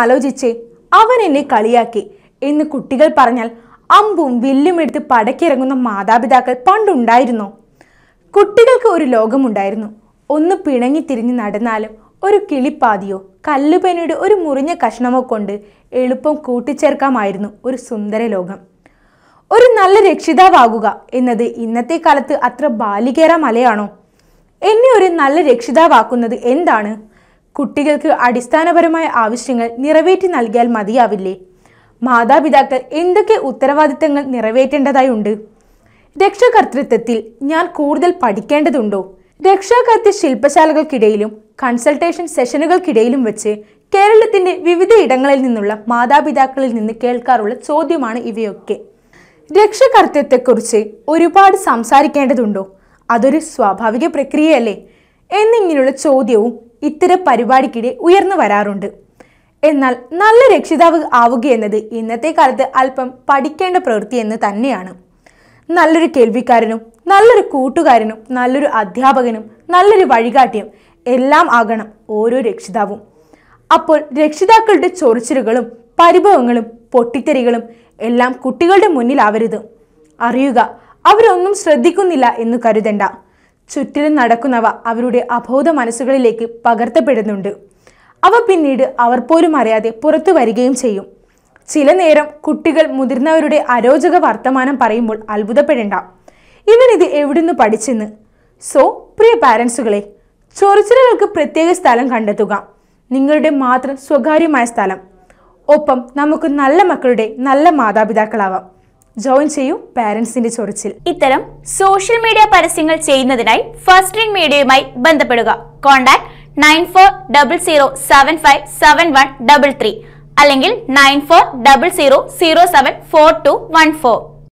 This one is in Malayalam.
ആലോചിച്ച് അവൻ എന്നെ കളിയാക്കി എന്ന് കുട്ടികൾ പറഞ്ഞാൽ അമ്പും വില്ലും എടുത്ത് പടക്കിറങ്ങുന്ന മാതാപിതാക്കൾ പണ്ടുണ്ടായിരുന്നു. കുട്ടികൾക്ക് ഒരു ലോകമുണ്ടായിരുന്നു. ഒന്ന് പിണങ്ങി തിരിഞ്ഞ് നടന്നാലും ഒരു കിളിപ്പാതിയോ കല്ലുപേനയുടെ ഒരു മുറിഞ്ഞ കഷ്ണമോ കൊണ്ട് എളുപ്പം കൂട്ടിച്ചേർക്കാമായിരുന്നു ഒരു സുന്ദര ലോകം. ഒരു നല്ല രക്ഷിതാവാകുക എന്നത് ഇന്നത്തെ കാലത്ത് അത്ര ബാലികേറ മലയാണോ? എന്നെ ഒരു നല്ല രക്ഷിതാവാക്കുന്നത് എന്താണ്? കുട്ടികൾക്ക് അടിസ്ഥാനപരമായ ആവശ്യങ്ങൾ നിറവേറ്റി നൽകിയാൽ മതിയാവില്ലേ? മാതാപിതാക്കൾ എന്തൊക്കെ ഉത്തരവാദിത്തങ്ങൾ നിറവേറ്റേണ്ടതായുണ്ട്? രക്ഷകർത്തൃത്വത്തിൽ ഞാൻ കൂടുതൽ പഠിക്കേണ്ടതുണ്ടോ? രക്ഷാകർത്തൃ ശില്പശാലകൾക്കിടയിലും കൺസൾട്ടേഷൻ സെഷനുകൾക്കിടയിലും വെച്ച് കേരളത്തിന്റെ വിവിധ ഇടങ്ങളിൽ നിന്നുള്ള മാതാപിതാക്കളിൽ നിന്ന് കേൾക്കാറുള്ള ചോദ്യമാണ് ഇവയൊക്കെ. രക്ഷകർത്തൃത്വത്തെക്കുറിച്ച് ഒരുപാട് സംസാരിക്കേണ്ടതുണ്ടോ? അതൊരു സ്വാഭാവിക പ്രക്രിയയല്ലേ? എന്നിങ്ങനെയുള്ള ചോദ്യവും ഇത്തരം പരിപാടിക്കിടെ ഉയർന്നു വരാറുണ്ട്. എന്നാൽ നല്ല രക്ഷിതാവ് ആവുക എന്നത് ഇന്നത്തെ കാലത്ത് അല്പം പഠിക്കേണ്ട പ്രവൃത്തി എന്ന് തന്നെയാണ്. നല്ലൊരു കേൾവിക്കാരനും നല്ലൊരു കൂട്ടുകാരനും നല്ലൊരു അധ്യാപകനും നല്ലൊരു വഴികാട്ടിയും എല്ലാം ആകണം ഓരോ രക്ഷിതാവും. അപ്പോൾ രക്ഷിതാക്കളുടെ ചൊറിച്ചിലുകളും പരിഭവങ്ങളും പൊട്ടിത്തെറികളും എല്ലാം കുട്ടികളുടെ മുന്നിലാവരുത് അറിയുക അവരൊന്നും ശ്രദ്ധിക്കുന്നില്ല എന്ന് കരുതണ്ട. ചുറ്റിലും നടക്കുന്നവ അവരുടെ അബോധ മനസ്സുകളിലേക്ക് പകർത്തപ്പെടുന്നുണ്ട്. അവ പിന്നീട് അവർ പോലും അറിയാതെ പുറത്തു വരികയും ചെയ്യും. ചില നേരം കുട്ടികൾ മുതിർന്നവരുടെ അരോചക വർത്തമാനം പറയുമ്പോൾ അത്ഭുതപ്പെടേണ്ട. ഇവൻ ഇത് എവിടുന്ന് പഠിച്ചെന്ന്? സോ പ്രിയ പാരൻസുകളെ ചൊറിച്ചിലുകൾക്ക് പ്രത്യേക സ്ഥലം കണ്ടെത്തുക. നിങ്ങളുടെ മാത്രം സ്വകാര്യമായ സ്ഥലം. ഒപ്പം നമുക്ക് നല്ല മക്കളുടെ നല്ല മാതാപിതാക്കളാവാം. ജോയിൻ ചെയ്യൂ പാരന്റ്സിന്റെ ചൊറിച്ചിൽ. ഇത്തരം സോഷ്യൽ മീഡിയ പരസ്യങ്ങൾ ചെയ്യുന്നതിനായി ഫസ്റ്റ് റിംഗ് മീഡിയയുമായി ബന്ധപ്പെടുക. Contact nine four double zero seven five seven one double three അല്ലെങ്കിൽ nine four double zero zero seven four two one four